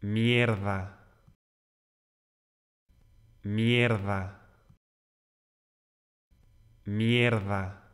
mierda, mierda, mierda.